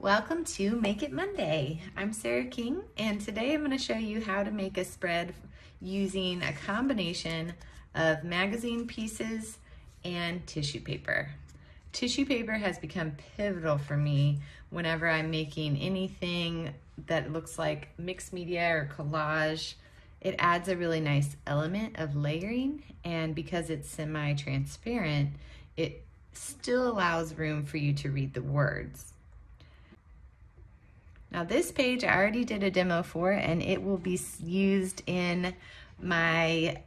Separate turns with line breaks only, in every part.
Welcome to Make It Monday. I'm Sarah King and today I'm going to show you how to make a spread using a combination of magazine pieces and tissue paper. Tissue paper has become pivotal for me whenever I'm making anything that looks like mixed media or collage. It adds a really nice element of layering and because it's semi-transparent, it still allows room for you to read the words. Now this page I already did a demo for and it will be used in my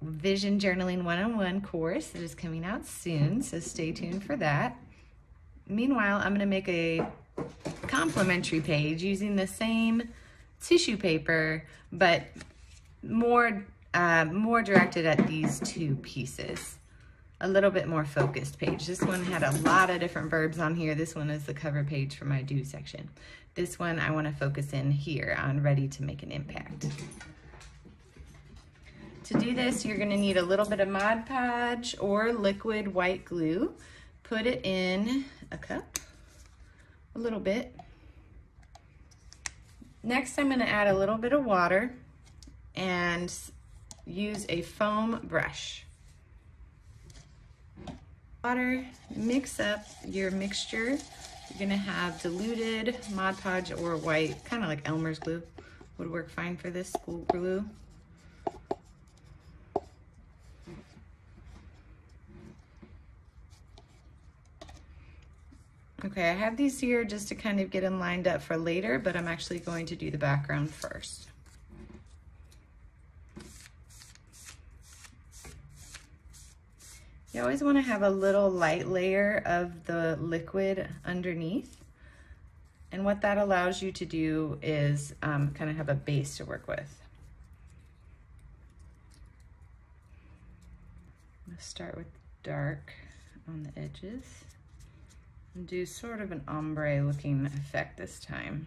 Vision Journaling 101 course that is coming out soon, so stay tuned for that. Meanwhile, I'm gonna make a complementary page using the same tissue paper, but more, uh, more directed at these two pieces a little bit more focused page. This one had a lot of different verbs on here. This one is the cover page for my do section. This one I wanna focus in here on ready to make an impact. To do this, you're gonna need a little bit of Mod Podge or liquid white glue. Put it in a cup, a little bit. Next, I'm gonna add a little bit of water and use a foam brush water, mix up your mixture. You're gonna have diluted Mod Podge or white, kind of like Elmer's glue would work fine for this school glue. Okay, I have these here just to kind of get them lined up for later, but I'm actually going to do the background first. You always wanna have a little light layer of the liquid underneath. And what that allows you to do is um, kind of have a base to work with. I'm gonna start with dark on the edges and do sort of an ombre looking effect this time.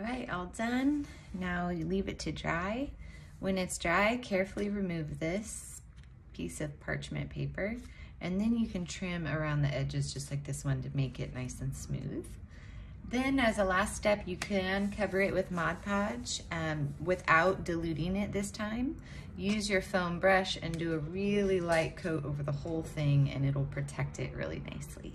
All right, all done. Now you leave it to dry. When it's dry, carefully remove this piece of parchment paper and then you can trim around the edges just like this one to make it nice and smooth. Then as a last step, you can cover it with Mod Podge um, without diluting it this time. Use your foam brush and do a really light coat over the whole thing and it'll protect it really nicely.